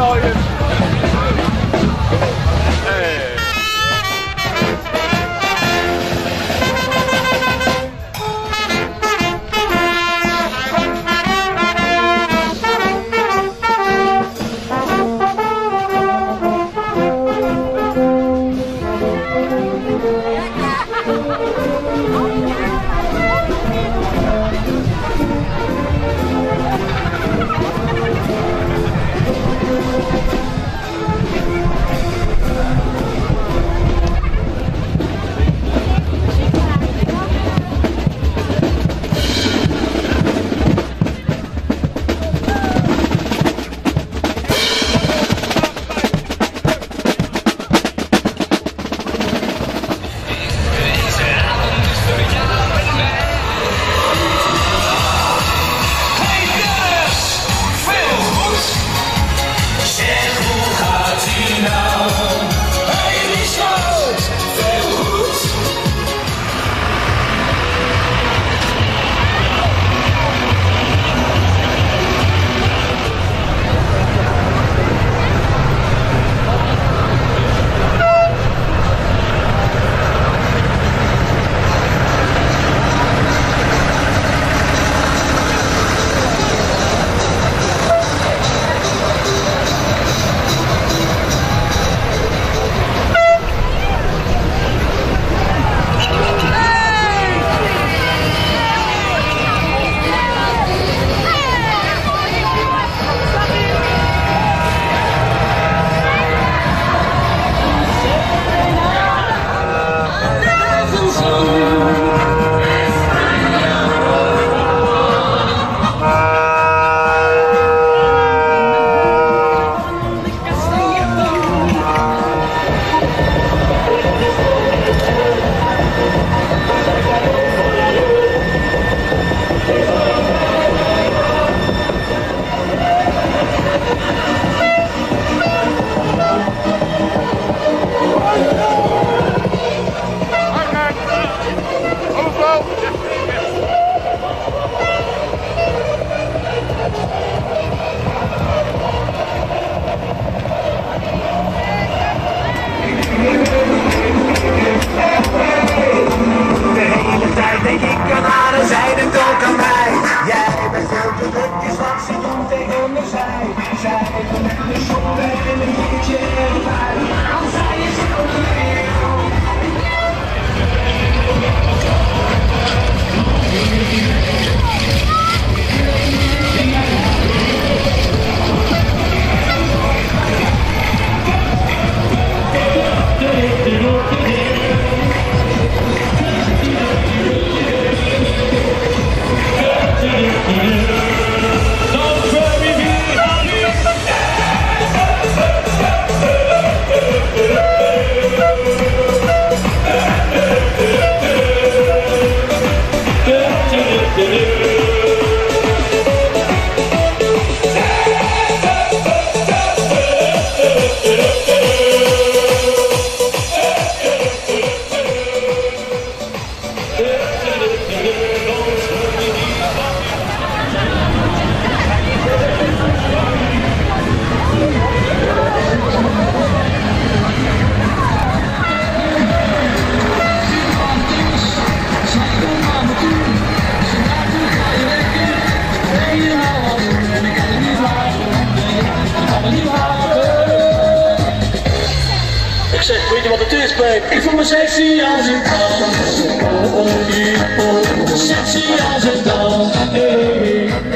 million. 谁需要知道谁不需要知道。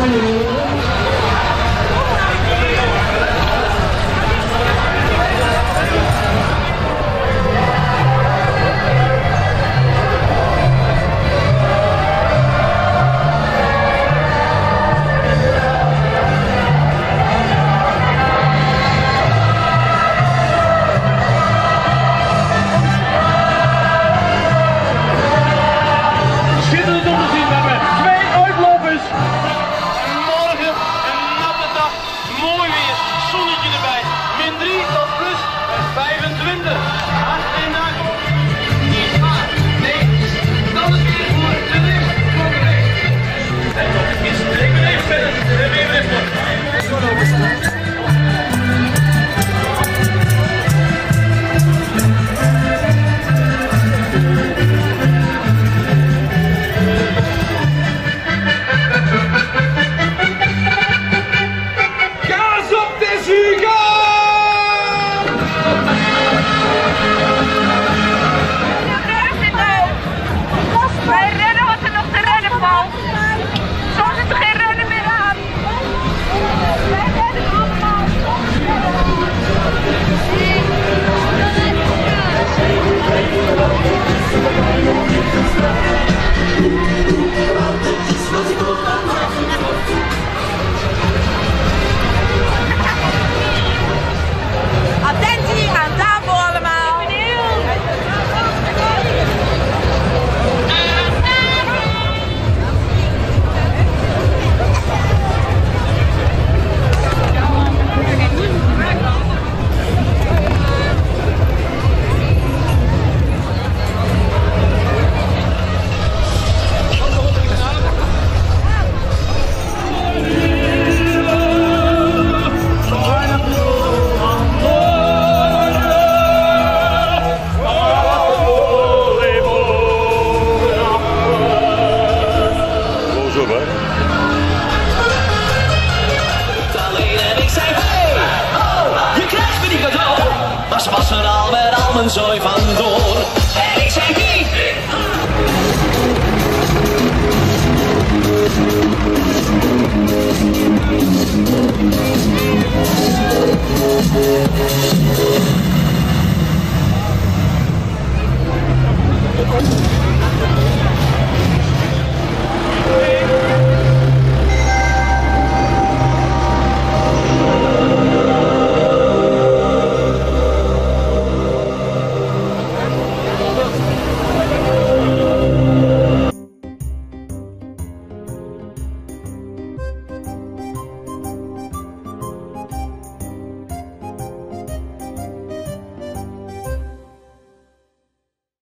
Gracias.